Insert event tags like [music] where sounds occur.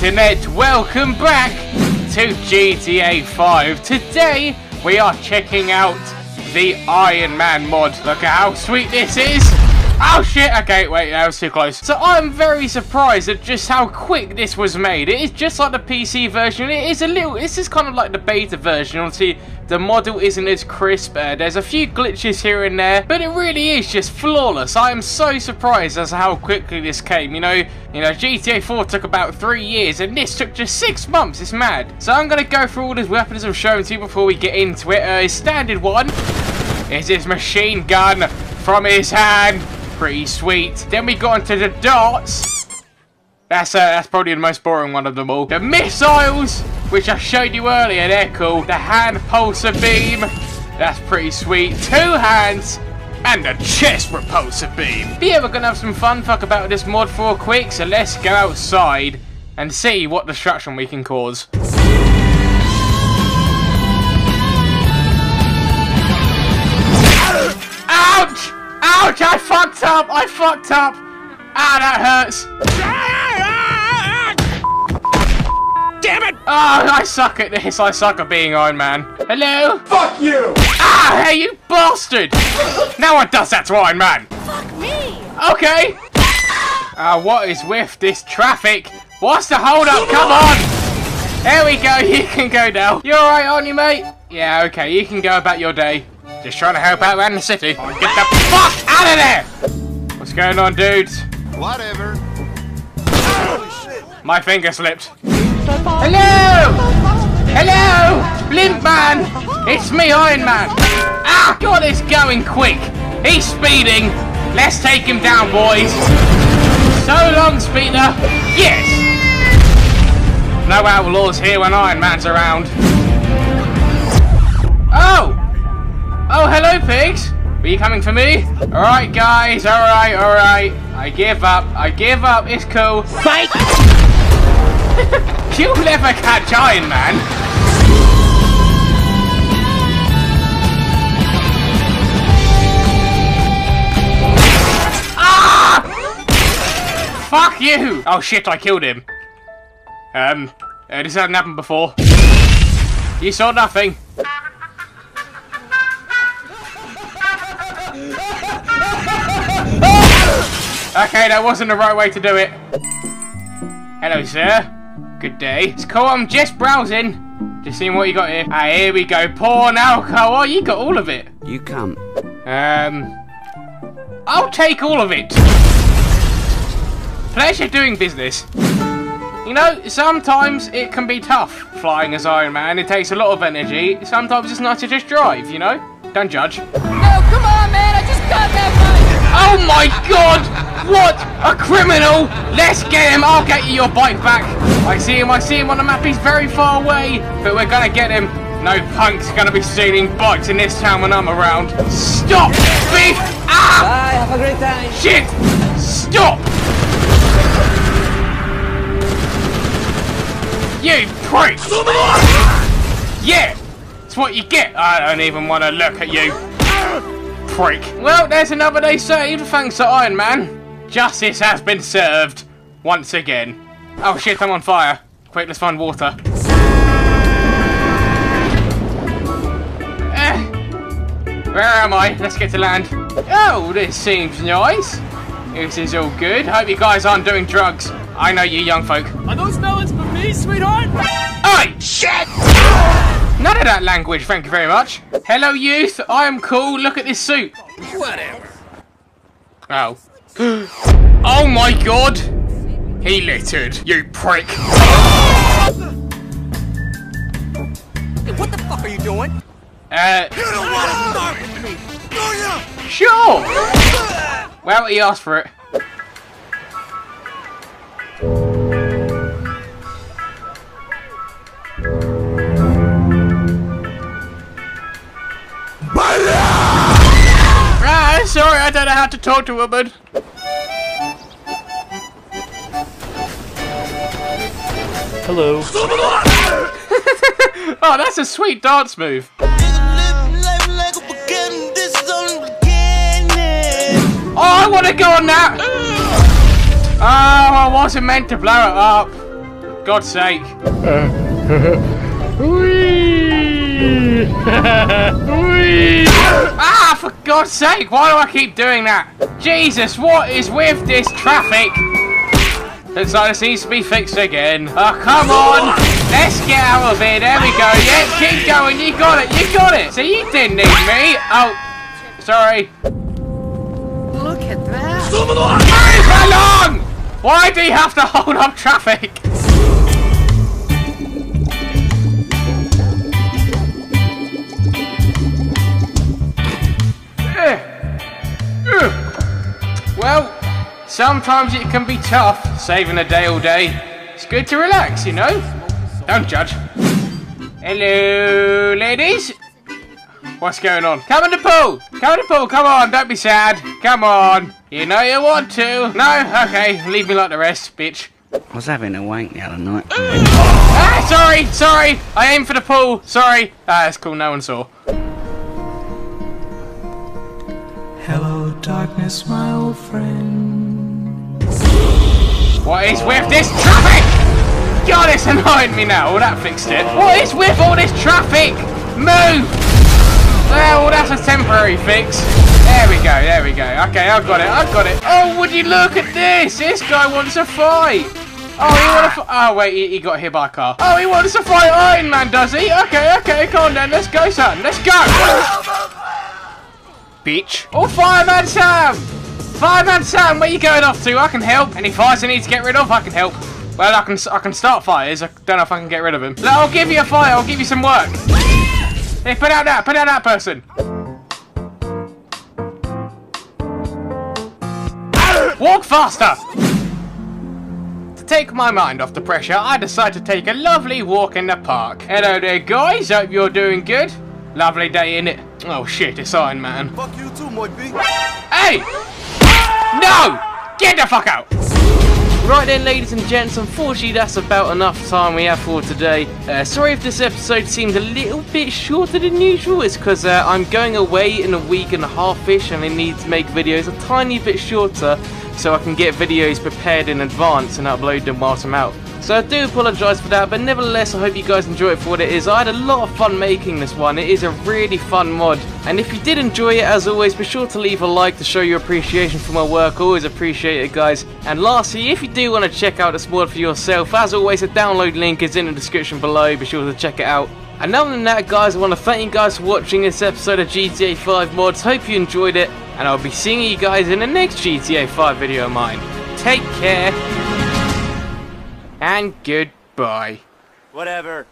Internet, welcome back to GTA 5. Today, we are checking out the Iron Man mod. Look at how sweet this is. Oh shit, okay, wait, that was too close. So I'm very surprised at just how quick this was made. It is just like the PC version. It is a little, this is kind of like the beta version. Obviously, the model isn't as crisp. Uh, there's a few glitches here and there, but it really is just flawless. I am so surprised as to how quickly this came. You know, you know, GTA 4 took about three years, and this took just six months. It's mad. So I'm going to go through all these weapons I've shown to you before we get into it. Uh, his standard one is his machine gun from his hand pretty sweet. Then we got into the darts. That's uh, that's probably the most boring one of them all. The missiles, which I showed you earlier, they're cool. The hand pulsar beam, that's pretty sweet. Two hands, and the chest repulsor beam. Yeah, we're gonna have some fun fuck about this mod for a quick, so let's go outside and see what destruction we can cause. Fucked up! I fucked up! Ah, that hurts! Damn it! Oh, I suck at this. I suck at being Iron Man. Hello? Fuck you! Ah, hey, you bastard! no one does that to Iron Man! Fuck me! Okay! Ah, uh, what is with this traffic? What's the hold up? Come on! There we go, [laughs] you can go now. You alright, aren't you, mate? Yeah, okay, you can go about your day. Just trying to help out around the city. Oh, get the fuck out of there! What's going on, dudes? Whatever. My finger slipped. Hello! Hello! Blimp man! It's me, Iron Man! Ah! God, it's going quick! He's speeding! Let's take him down, boys! So long, speeder! Yes! No outlaws here when Iron Man's around. Pigs! Were you coming for me? Alright, guys, alright, alright. I give up, I give up, it's cool. Fight! [laughs] You'll never catch Iron Man! Ah! Fuck you! Oh shit, I killed him. Um, uh, this hasn't happened before. You saw nothing. Okay, that wasn't the right way to do it. Hello, sir. Good day. It's cool, I'm just browsing. Just seeing what you got here. Ah, here we go. Porn alcohol. Oh, you got all of it. You can't. Um, I'll take all of it. Pleasure doing business. You know, sometimes it can be tough flying as Iron Man. It takes a lot of energy. Sometimes it's nice to just drive, you know? Don't judge. No, come on, man. I just got that money. Oh my god! What? A criminal! Let's get him! I'll get you your bike back! I see him, I see him on the map, he's very far away! But we're gonna get him! No punk's gonna be stealing bikes in this town when I'm around! Stop! Beef! Ah! Bye, have a great time! Shit! Stop! You prick! Yeah! It's what you get! I don't even want to look at you! prick. Well, there's another day saved, thanks to Iron Man. Justice has been served. Once again. Oh shit, I'm on fire. Quick, let's find water. Eh. Where am I? Let's get to land. Oh, this seems nice. This is all good. Hope you guys aren't doing drugs. I know you young folk. Are those melons for me, sweetheart? Oi! Shit! None of that language, thank you very much. Hello, youth. I am cool. Look at this suit. Whatever. Oh. Oh my god! He littered, you prick. What the fuck are you doing? Uh. You don't want to fuck with me, do you? Sure! Well, he asked for it. Ah, sorry, I don't know how to talk to a woman. Hello. [laughs] oh, that's a sweet dance move. Oh, I want to go on that. Oh, I wasn't meant to blow it up. God's sake. [laughs] [laughs] Ah, for God's sake, why do I keep doing that? Jesus, what is with this traffic? Looks like this needs to be fixed again. Oh, come on! Let's get out of here. There we go. Yeah, keep going. You got it. You got it. So you didn't need me. Oh, sorry. Look at that. Leave me alone! Why do you have to hold up traffic? Sometimes it can be tough saving a day all day. It's good to relax, you know? Don't judge. Hello, ladies. What's going on? Come in the pool! Come in the pool, come on, don't be sad. Come on. You know you want to. No? Okay, leave me like the rest, bitch. I was having a wank the other night. Ah, sorry, sorry. I aim for the pool. Sorry. Ah, that's cool, no one saw. Hello, darkness, my old friend. What is with this traffic? God, it's annoying me now. Well, that fixed it. What is with all this traffic? Move! Well, that's a temporary fix. There we go, there we go. Okay, I've got it, I've got it. Oh, would you look at this? This guy wants a fight. Oh, he wants to Oh, wait, he, he got hit by a car. Oh, he wants to fight Iron Man, does he? Okay, okay, come on then. Let's go, son. Let's go. [laughs] Bitch. Oh, Fireman Sam! Fireman Sam, where you going off to? I can help. Any fires I need to get rid of, I can help. Well, I can I can start fires. I don't know if I can get rid of them. Look, I'll give you a fire. I'll give you some work. Hey, put out that. Put out that person. Walk faster. To take my mind off the pressure, I decide to take a lovely walk in the park. Hello there, guys. Hope you're doing good. Lovely day, innit? Oh shit, it's Iron Man. Fuck you too, Moy B. Hey! No! Get the fuck out! Right then, ladies and gents, unfortunately that's about enough time we have for today. Uh, sorry if this episode seemed a little bit shorter than usual. It's because uh, I'm going away in a week and a half-ish and I need to make videos a tiny bit shorter so I can get videos prepared in advance and upload them whilst I'm out. So I do apologise for that, but nevertheless I hope you guys enjoy it for what it is. I had a lot of fun making this one, it is a really fun mod. And if you did enjoy it, as always, be sure to leave a like to show your appreciation for my work, always appreciate it guys. And lastly, if you do want to check out this mod for yourself, as always the download link is in the description below, be sure to check it out. And other than that guys, I want to thank you guys for watching this episode of GTA 5 Mods, hope you enjoyed it, and I'll be seeing you guys in the next GTA 5 video of mine. Take care, and goodbye. Whatever.